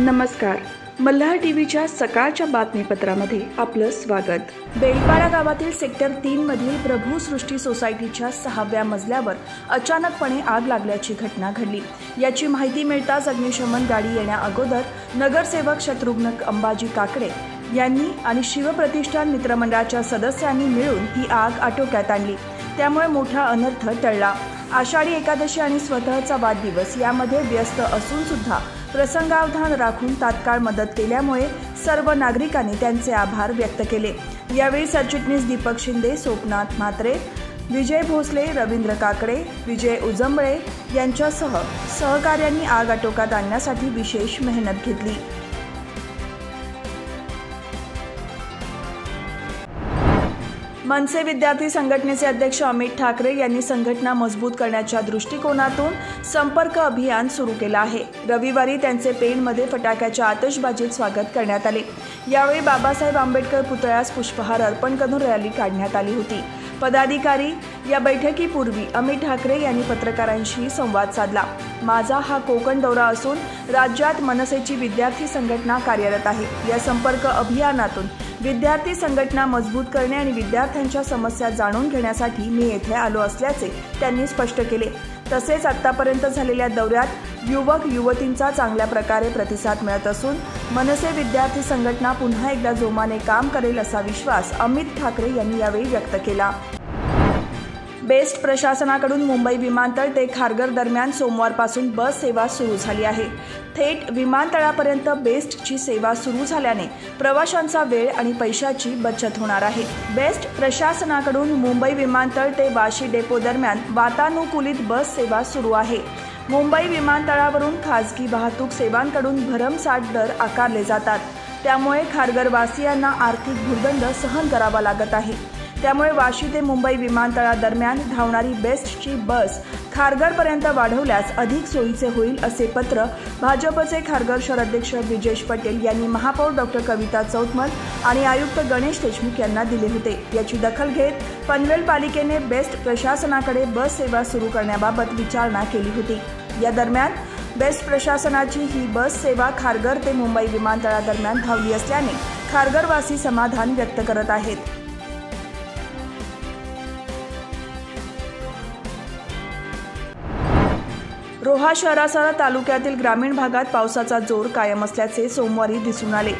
नमस्कार. मल्हार टीव्हीच्या सकाळच्या बातमीपत्रामध्ये आपलं स्वागत. बेलपाडा गावातील सेक्टर तीन मधील प्रभू सृष्टी सोसायटीच्या सहाव्या मजल्यावर अचानकपणे आग लागल्याची घटना घडली. याची माहिती मिळताच अग्निशमन गाडी येण्याअगोदर नगरसेवक शत्रुघ्न अंबाजी काकडे यांनी आणि शिवप्रतिष्ठान मित्रमंडळाच्या सदस्यांनी मिळून ही आग आटोक्यात आणली. त्यामुळे मोठा अनर्थ टळला. आषाढी एकादशी आणि स्वतःचा वाढदिवस यामध्ये व्यस्त असून सुद्धा प्रसंगावधान राखून तात्काळ मदत केल्यामुळे सर्व नागरिकांनी त्यांचे आभार व्यक्त केले. यावेळी सरचिटणीस दीपक शिंदे सोपनाथ म्हात्रे विजय भोसले रवींद्र काकडे विजय उजंबळे यांच्यासह सहकार्यांनी आग आटोक्यात आणण्यासाठी विशेष मेहनत घेतली. मनसे विद्यार्थी संघटनेचे अध्यक्ष अमित ठाकरे यांनी संघटना मजबूत करण्याच्या दृष्टिकोनातून संपर्क अभियान सुरू केलं आहे. रविवारी त्यांचे पेणमध्ये फटाक्याच्या आतषबाजीत स्वागत करण्यात आले. यावेळी बाबासाहेब आंबेडकर पुतळ्यास पुष्पहार अर्पण करून रॅली काढण्यात आली होती. पदाधिकारी या बैठकीपूर्वी अमित ठाकरे यांनी पत्रकारांशी संवाद साधला. माझा हा कोकण दौरा असून राज्यात मनसेची विद्यार्थी संघटना कार्यरत आहे. या संपर्क अभियानातून विद्यार्थी संघटना मजबूत करणे आणि विद्यार्थ्यांच्या समस्या जाणून घेण्यासाठी मी येथे आलो असल्याचे त्यांनी स्पष्ट केले. तसेच आत्तापर्यंत झालेल्या दौऱ्यात युवक युवतींचा चांगल्या प्रकारे प्रतिसाद मिळत असून मनसे विद्यार्थी संघटना पुन्हा एकदा जोमाने काम करेल असा विश्वास अमित ठाकरे यांनी यावेळी व्यक्त केला. बेस्ट प्रशासनाकडून मुंबई विमानतळ ते खारघर दरम्यान सोमवारपासून बस सेवा सुरू झाली आहे. थेट विमानतळापर्यंत बेस्टची सेवा सुरू झाल्याने प्रवाशांचा वेळ आणि पैशाची बचत होणार आहे. बेस्ट प्रशासनाकडून मुंबई विमानतळ ते वाशी डेपो दरम्यान वातानुकूलित बस सेवा सुरू आहे. मुंबई विमानतळावरून खासगी वाहतूक सेवांकडून भरमसाठ दर आकारले जातात. त्यामुळे खारघरवासियांना आर्थिक भूर्दंड सहन करावा लागत आहे. त्यामुळे वाशी ते मुंबई विमानतळादरम्यान धावणारी बेस्टची बस खारघरपर्यंत वाढवल्यास अधिक सोयीचे होईल असे पत्र भाजपचे खारघर शहर अध्यक्ष ब्रिजेश पटेल यांनी महापौर डॉक्टर कविता चौतमल आणि आयुक्त गणेश देशमुख यांना दिले होते. याची दखल घेत पनवेल पालिकेने बेस्ट प्रशासनाकडे बस सेवा सुरू करण्याबाबत विचारणा केली होती. या दरम्यान बेस्ट प्रशासनाची ही बस सेवा खारघर ते मुंबई विमानतळादरम्यान धावली असल्याने खारघरवासी समाधान व्यक्त करत आहेत. रोहा शहरासह तालुक्यातील ग्रामीण भागात पावसाचा जोर कायम असल्याचे सोमवारी दिसून आले.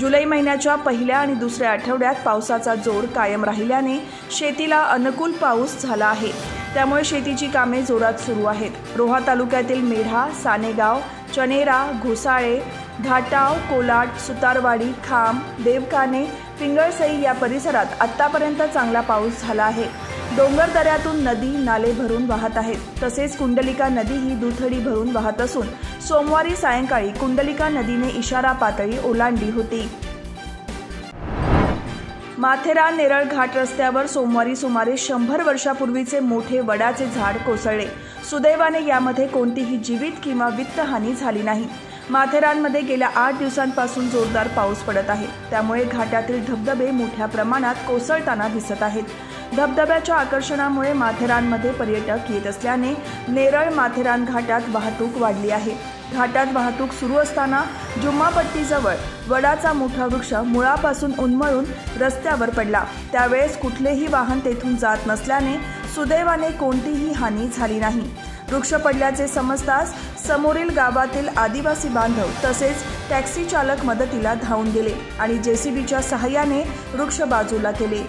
जुलै महिन्याच्या पहिल्या आणि दुसऱ्या आठवड्यात पावसाचा जोर कायम राहिल्याने शेतीला अनुकूल पाऊस झाला आहे. त्यामुळे शेतीची कामे जोरात सुरू आहेत. रोहा तालुक्यातील मेढा सानेगाव चनेरा घोसाळे घाटाव कोलाट सुतारवाडी खांब देवकाने पिंगळसई या परिसरात आतापर्यंत चांगला पाऊस झाला आहे. डोंगर दऱ्यातून नदी नाले भरून वाहत आहेत. तसेच कुंडलिका नदी ही दुथडी भरून वाहत असून सोमवारी सायंकाळी कुंडलिका नदीने इशारा पातळी ओलांडली होती. माथेरान नेरळ घाट रस्त्यावर सोमवारी सुमारे शंभर वर्षापूर्वीचे मोठे वडाचे झाड कोसळले. सुदैवाने यामध्ये कोणतीही जीवित किंवा वित्तहानी झाली नाही. माथेरानमध्ये गेल्या आठ दिवसांपासून जोरदार पाऊस पडत आहे. त्यामुळे घाटातील धबधबे मोठ्या प्रमाणात कोसळताना दिसत आहेत. धबधब्याच्या आकर्षणामुळे माथेरानमध्ये पर्यटक येत असल्याने नेरळ माथेरान घाटात वाहतूक वाढली आहे. घाटात वाहतूक सुरू असताना जुम्मापट्टीजवळ वडाचा मोठा वृक्ष मुळापासून उन्मळून रस्त्यावर पडला. त्यावेळेस कुठलेही वाहन तेथून जात नसल्याने सुदैवाने कोणतीही हानी झाली नाही. वृक्ष पडल्याचे समजताच समोरील गावातील आदिवासी बांधव तसेच टॅक्सी चालक मदतीला धावून गेले आणि जेसीबीच्या सहाय्याने वृक्ष बाजूला केले.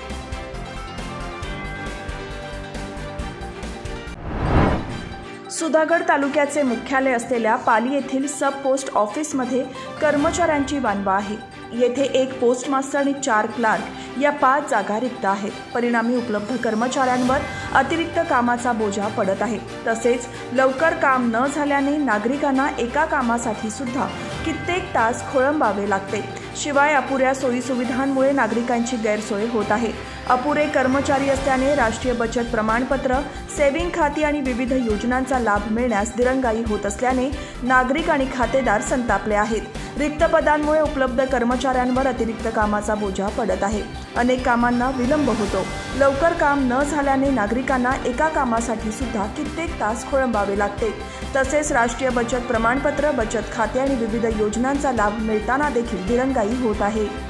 सुधागड तालुक्याचे मुख्यालय असलेल्या पाली येथील सब पोस्ट ऑफिसमध्ये कर्मचाऱ्यांची वानवा आहे. येथे एक पोस्ट मास्टर आणि चार क्लार्क या पाच जागा रिक्त आहेत. परिणामी उपलब्ध कर्मचाऱ्यांवर अतिरिक्त कामाचा बोजा पडत आहे. तसेच लवकर काम न झाल्याने नागरिकांना एका कामासाठी सुद्धा कित्येक तास खोळंबावे लागते. शिवाय अपुऱ्या सोयीसुविधांमुळे नागरिकांची गैरसोय होत आहे. अपुरे कर्मचारी असल्याने राष्ट्रीय बचत प्रमाणपत्र सेव्हिंग खाती आणि विविध योजनांचा लाभ मिळण्यास दिरंगाई होत असल्याने नागरिक आणि खातेदार संतापले आहेत. रिक्त पदांमुळे उपलब्ध कर्मचाऱ्यांवर अतिरिक्त कामाचा बोजा पडत आहे. अनेक कामांना विलंब होतो. लवकर काम न झाल्याने नागरिकांना एका कामासाठी सुद्धा कित्येक तास खोळंबावे लागते. तसेच राष्ट्रीय बचत प्रमाणपत्र बचत खाते आणि विविध योजनांचा लाभ मिळताना देखील दिरंगाई होत आहे.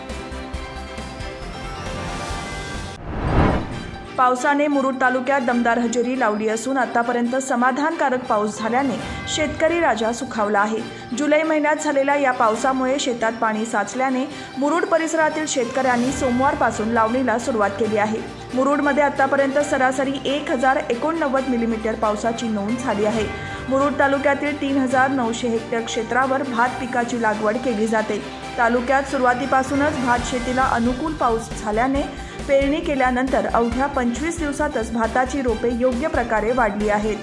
पावसाने मुरुड तालुक्यात दमदार हजेरी लावली असून आतापर्यंत समाधानकारक पाऊस झाल्याने शेतकरी राजा सुखावला आहे. जुलै महिन्यात झालेल्या या पावसामुळे शेतात पाणी साचल्याने मुरुड परिसरातील शेतकऱ्यांनी सोमवारपासून लावणीला सुरुवात केली आहे. मुरुडमध्ये आतापर्यंत सरासरी एक हजार एकोणनव्वद मिलीमीटर पावसाची नोंद झाली आहे. मुरुड तालुक्यातील तीन हजार नऊशे हेक्टर क्षेत्रावर भात पिकाची लागवड केली जाते. तालुक्यात सुरुवातीपासूनच भात शेतीला अनुकूल पाऊस झाल्याने पेरणी केल्यानंतर अवघ्या पंचवीस दिवसातच भाताची रोपे योग्य प्रकारे वाढली आहेत.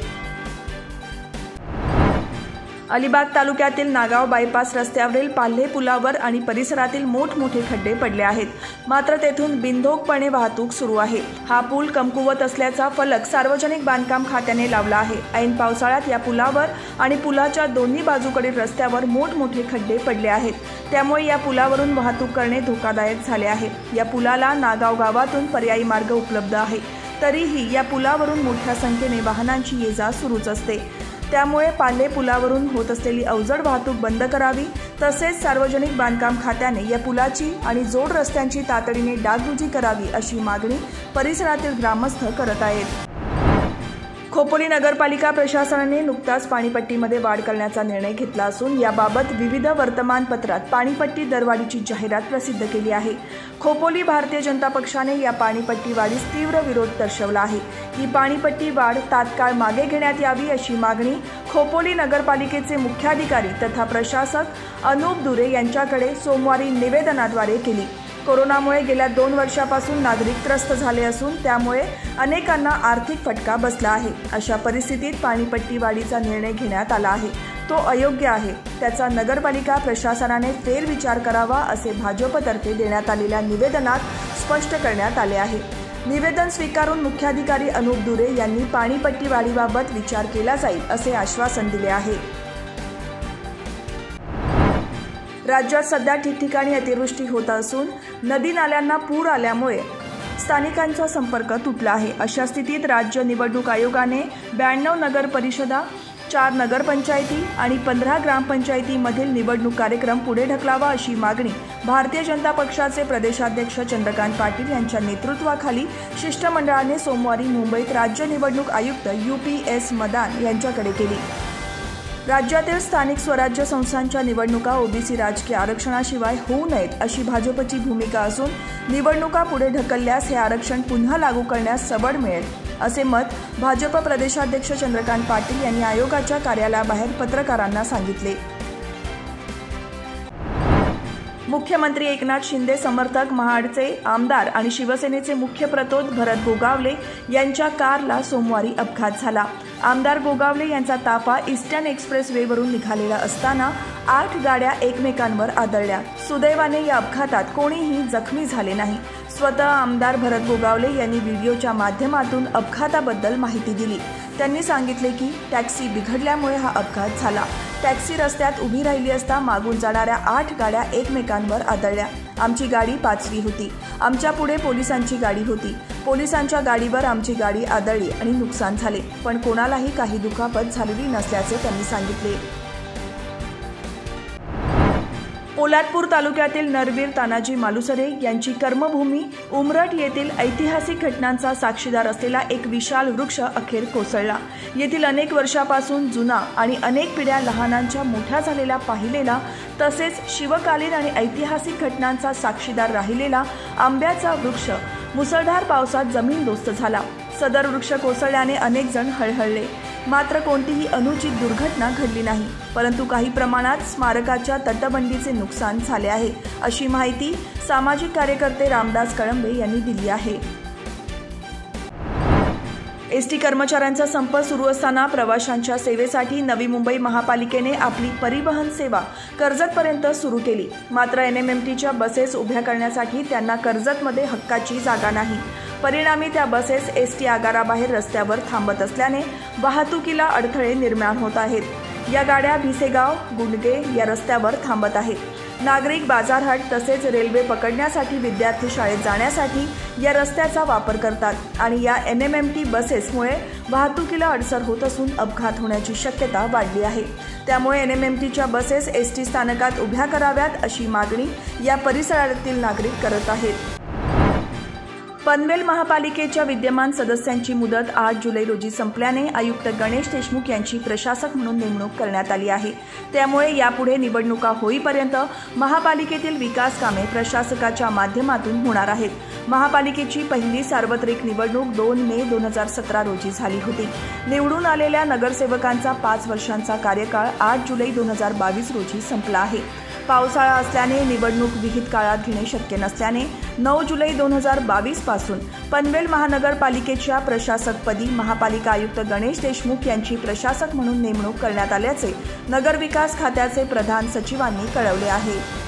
अलिबाग तालुक्यातील नागाव बायपास रस्त्यावरील पाल्हे पुलावर आणि परिसरातील मोठमोठे खड्डे पडले आहेत. मात्र तेथून बिनधोकपणे वाहतूक सुरू आहे. हा पूल कमकुवत असल्याचा फलक सार्वजनिक बांधकाम खात्याने लावला आहे. ऐन पावसाळ्यात या पुलावर आणि पुलाच्या दोन्ही बाजूकडील रस्त्यावर मोठमोठे खड्डे पडले आहेत. त्यामुळे या पुलावरून वाहतूक करणे धोकादायक झाले आहे. या पुलाला नागाव गावातून पर्यायी मार्ग उपलब्ध आहे. तरीही या पुलावरून मोठ्या संख्येने वाहनांची ये जा सुरूच असते. त्यामुळे पाले पुलावरून होत असलेली अवजड वाहतूक बंद करावी. तसेच सार्वजनिक बांधकाम खात्याने या पुलाची आणि जोड रस्त्यांची तातडीने डागडुजी करावी अशी मागणी परिसरातील ग्रामस्थ करत आहेत. खोपोली नगरपालिका प्रशासनाने नुकताच पाणीपट्टीमध्ये वाढ करण्याचा निर्णय घेतला असून याबाबत विविध वर्तमानपत्रात पाणीपट्टी दरवाढीची जाहिरात प्रसिद्ध केली आहे. खोपोली भारतीय जनता पक्षाने या पाणीपट्टी वाढीस तीव्र विरोध दर्शवला आहे. ही पाणीपट्टी वाढ तात्काळ मागे घेण्यात यावी अशी मागणी खोपोली नगरपालिकेचे मुख्याधिकारी तथा प्रशासक अनुप दुरे यांच्याकडे सोमवारी निवेदनाद्वारे केली. कोरोनामुळे गेल्या दोन वर्षापासून नागरिक त्रस्त झाले असून त्यामुळे अनेकांना आर्थिक फटका बसला आहे. अशा परिस्थितीत पाणीपट्टी वाढीचा निर्णय घेण्यात आला आहे. तो अयोग्य आहे. त्याचा नगरपालिका प्रशासनाने फेरविचार करावा असे भाजपतर्फे देण्यात आलेल्या निवेदनात स्पष्ट करण्यात आले आहे. निवेदन स्वीकारून मुख्याधिकारी अनुप दुरे यांनी पाणीपट्टी वाढीबाबत विचार केला जाईल असे आश्वासन दिले आहे. राज्यात सध्या ठिकठिकाणी अतिवृष्टी होत असून नदी नाल्यांना पूर आल्यामुळे स्थानिकांचा संपर्क तुटला आहे. अशा स्थितीत राज्य निवडणूक आयोगाने ब्याण्णव नगर परिषदा चार नगरपंचायती आणि पंधरा ग्रामपंचायतीमधील निवडणूक कार्यक्रम पुढे ढकलावा अशी मागणी भारतीय जनता पक्षाचे प्रदेशाध्यक्ष चंद्रकांत पाटील यांच्या नेतृत्वाखाली शिष्टमंडळाने सोमवारी मुंबईत राज्य निवडणूक आयुक्त यू पी एस मदान यांच्याकडे केली. राज्यातील स्थानिक स्वराज्य संस्थांच्या निवडणुका ओबीसी राजकीय आरक्षणाशिवाय होऊ नयेत अशी भाजपची भूमिका असून निवडणुका पुढे ढकलल्यास हे आरक्षण पुन्हा लागू करण्यास सबड मिळेल असे मत भाजप प्रदेशाध्यक्ष चंद्रकांत पाटील यांनी आयोगाच्या कार्यालयाबाहेर पत्रकारांना सांगितले. मुख्यमंत्री एकनाथ शिंदे समर्थक महाडचे आमदार आणि शिवसेनेचे मुख्य प्रतोद भरत गोगावले यांच्या कारला सोमवारी अपघात झाला. आमदार गोगावले यांचा ताफा ईस्टर्न एक्सप्रेस वेवरून निघालेला असताना आठ गाड्या एकमेकांवर आदळल्या. सुदैवाने या अपघातात कोणीही जखमी झाले नाही. स्वतः आमदार भरत गोगावले यांनी व्हिडिओच्या माध्यमातून अपघाताबद्दल माहिती दिली. त्यांनी सांगितले की टॅक्सी बिघडल्यामुळे हा अपघात झाला. टॅक्सी रस्त्यात उभी राहिली असता मागून जाणाऱ्या आठ गाड्या एकमेकांवर आदळल्या. आमची गाडी पाचवी होती. आमच्या पुढे पोलिसांची गाडी होती. पोलिसांच्या गाडीवर आमची गाडी आदळली आणि नुकसान झाले. पण कोणालाही काही दुखापत झालेली नसल्याचे त्यांनी सांगितले. पोलादपूर तालुक्यातील नरवीर तानाजी मालुसरे यांची कर्मभूमी उमरट येथील ऐतिहासिक घटनांचा साक्षीदार असलेला एक विशाल वृक्ष अखेर कोसळला. येथील अनेक वर्षापासून जुना आणि अनेक पिढ्या लहानांच्या मोठ्या झालेला पाहिलेला तसेच शिवकालीन आणि ऐतिहासिक घटनांचा साक्षीदार राहिलेला आंब्याचा वृक्ष मुसळधार पावसात जमीनदोस्त झाला. सदर वृक्ष कोसळल्याने अनेक जण हळहळले. मात्र कोणतीही अनुचित दुर्घटना घडली नाही. परंतु काही प्रमाणात स्मारकाच्या तटबंदीचे नुकसान झाले आहे अशी माहिती सामाजिक कार्यकर्ते रामदास कळंबे यांनी दिली आहे. एस टी कर्मचाऱ्यांचा संप सुरू असताना प्रवाशांच्या सेवेसाठी नवी मुंबई महापालिकेने आपली परिवहन सेवा कर्जतपर्यंत सुरू केली. मात्र एन एम एम टीच्या बसेस उभ्या करण्यासाठी त्यांना कर्जतमध्ये हक्काची जागा नाही. परिणामी त्या बसेस एस टी आगाराबाहेर रस्त्यावर थांबत असल्याने वाहतुकीला अडथळे निर्माण होत आहेत. या गाड्या भिसेगाव गुंडगे या रस्त्यावर थांबत आहेत. नागरिक बाजारहाट तसेच रेल्वे पकडण्यासाठी विद्यार्थी शाळेत जाण्यासाठी या रस्त्याचा वापर करतात आणि या एन एम एम टी बसेसमुळे वाहतुकीला अडसर होत असून अपघात होण्याची शक्यता वाढली आहे. त्यामुळे एन एम एम टीच्या बसेस एस टी स्थानकात उभ्या कराव्यात अशी मागणी या परिसरातील नागरिक करत आहेत. पनवेल महापालिकेच्या विद्यमान सदस्यांची मुदत आठ जुलै रोजी संपल्याने आयुक्त गणेश देशमुख यांची प्रशासक म्हणून नेमणूक करण्यात आली आहे. त्यामुळे यापुढे निवडणुका होईपर्यंत महापालिकेतील विकास कामे प्रशासकाच्या माध्यमातून होणार आहेत. महापालिकेची पहिली सार्वत्रिक निवडणूक दोन मे दोन हजार सतरा रोजी झाली होती. निवडून आलेल्या नगरसेवकांचा पाच वर्षांचा कार्यकाळ आठ जुलै दोन हजार बावीस रोजी संपला आहे. पावसाळा असल्याने निवडणूक विहित काळात घेणे शक्य नसल्याने नऊ जुलै दोन हजार बावीसपासून पनवेल महानगरपालिकेच्या प्रशासकपदी महापालिका आयुक्त गणेश देशमुख यांची प्रशासक म्हणून नेमणूक करण्यात आल्याचे नगरविकास खात्याचे प्रधान सचिवांनी कळवले आहे.